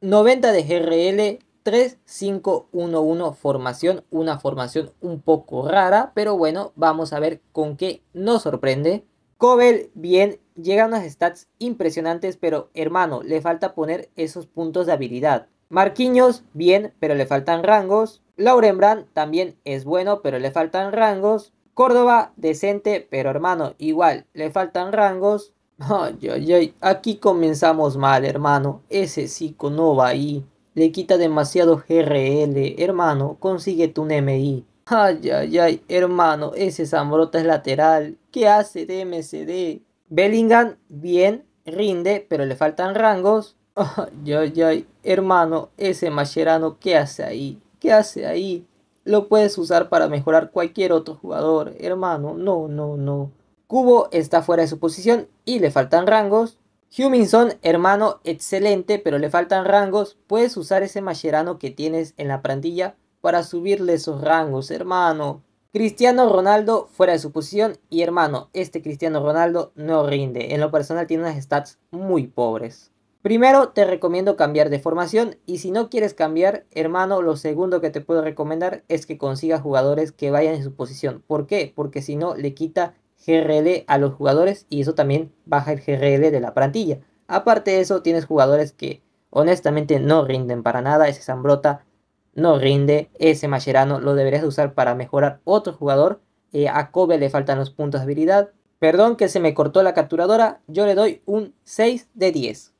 90 de GRL, 3-5-1-1 formación, una formación un poco rara, pero bueno, vamos a ver con qué nos sorprende. Cobel, bien, llega a unas stats impresionantes, pero hermano, le falta poner esos puntos de habilidad. Marquinhos, bien, pero le faltan rangos. Lauren Brand también es bueno, pero le faltan rangos. Córdoba, decente, pero hermano, igual, le faltan rangos. Ay, ay, ay, aquí comenzamos mal, hermano. Ese psico no va ahí. Le quita demasiado GRL, hermano, consíguete un MI. Ay, ay, ay, hermano, ese Zambrota es lateral. ¿Qué hace de MCD? Bellingham, bien, rinde, pero le faltan rangos. Ay, ay, ay, hermano, ese Mascherano, ¿qué hace ahí? ¿Qué hace ahí? Lo puedes usar para mejorar cualquier otro jugador, hermano. No, no, no. Cubo está fuera de su posición y le faltan rangos. Huminson, hermano, excelente, pero le faltan rangos. Puedes usar ese Mascherano que tienes en la plantilla para subirle esos rangos, hermano. Cristiano Ronaldo fuera de su posición y hermano, este Cristiano Ronaldo no rinde. En lo personal tiene unas stats muy pobres. Primero te recomiendo cambiar de formación y si no quieres cambiar, hermano, lo segundo que te puedo recomendar es que consigas jugadores que vayan en su posición. ¿Por qué? Porque si no le quita GRL a los jugadores y eso también baja el GRL de la plantilla. Aparte de eso, tienes jugadores que honestamente no rinden para nada. Ese Zambrota no rinde. Ese Mascherano lo deberías usar para mejorar otro jugador. Eh, a Kobe le faltan los puntos de habilidad. Perdón que se me cortó la capturadora. Yo le doy un 6 de 10.